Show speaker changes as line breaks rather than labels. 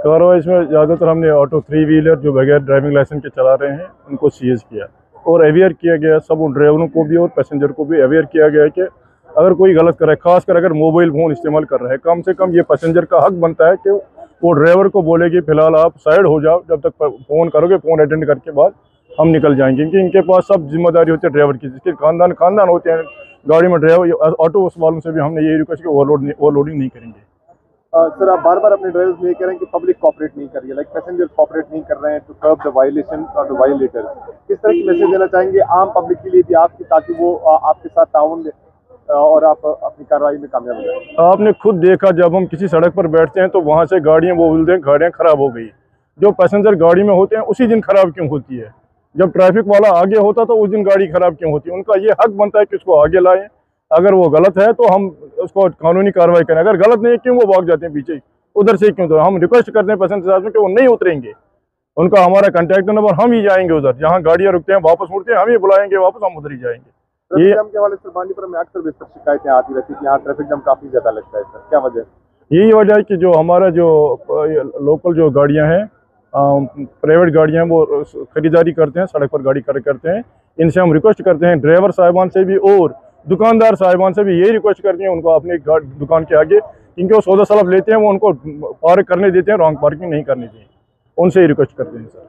कार्रवाई इसमें, ज़्यादातर हमने ऑटो थ्री व्हीलर जो बगैर ड्राइविंग लाइसेंस के चला रहे हैं, उनको सीज किया। और अवेयर किया गया सब उन ड्राइवरों को भी और पैसेंजर को भी अवेयर किया गया कि अगर कोई गलत कर रहा है, खासकर अगर मोबाइल फ़ोन इस्तेमाल कर रहा है, कम से कम ये पैसेंजर का हक बनता है कि वो ड्राइवर को बोले कि फ़िलहाल आप साइड हो जाओ, जब तक फ़ोन करोगे फ़ोन अटेंड करके बाद हम निकल जाएँगे। क्योंकि इनके पास सब ज़िम्मेदारी होती है ड्राइवर की, जिसके खानदान खानदान होते हैं, गाड़ी में ड्राइवर ऑटो वालों से भी हमने ये रिक्वेस्ट की ओवरलोड ओवरलोडिंग नहीं करेंगे।
सर आप बार बार अपने ड्राइवर्स में ये कह रहे हैं कि पब्लिक कॉपरेट नहीं कर रही है लाइक पैसेंजर कॉपरेट नहीं कर रहे हैं टू कर्ब द वायलेशन और द वायलेटर किस तरह की मैसेज देना चाहेंगे आम पब्लिक के लिए भी आपकी, ताकि वो आपके साथ ताउन दे और आप अपनी कार्रवाई में कामयाब हो
आपने खुद देखा, जब हम किसी सड़क पर बैठते हैं तो वहाँ से गाड़ियाँ, वो बोलते हैं गाड़ियाँ खराब हो गई। जो पैसेंजर गाड़ी में होते हैं, उसी दिन खराब क्यों होती है? जब ट्रैफ़िक वाला आगे होता तो उस दिन गाड़ी खराब क्यों होती है? उनका ये हक बनता है कि उसको आगे लाएँ। अगर वो गलत है तो हम उसको कानूनी कार्रवाई करें। अगर गलत नहीं है क्यों वो भाग जाते हैं पीछे? उधर से क्यों तो? हम रिक्वेस्ट करते हैं पैसेंजर साहब में कि वो नहीं उतरेंगे। उनका हमारा कॉन्टैक्ट नंबर हम ही जाएँगे उधर। जहाँ गाड़ियाँ रुकते हैं वापस मुड़ते हैं हम ही बुलाएँगे वापस हम उधर ही जाएँगे। ये-
के हवाले से बांडीपुर में अक्सर बेहतर शिकायतें आती रहती है कि यहाँ ट्रैफ़िक जाम काफ़ी ज़्यादा लगता है सर। क्या वजह?
यही वजह है कि जो हमारा जो लोकल जो गाड़ियाँ हैं प्राइवेट गाड़ियाँ वो खरीदारी करते हैं सड़क पर गाड़ी खड़े करते हैं। इनसे हम रिक्वेस्ट करते हैं ड्राइवर साहिबान से भी और दुकानदार साहिबान से भी यही रिक्वेस्ट करते हैं, उनको अपनी दुकान के आगे, क्योंकि वो सौदा सलब लेते हैं, वो उनको पार्क करने देते हैं रॉन्ग पार्किंग नहीं करनी चाहिए उनसे ही रिक्वेस्ट करते हैं सर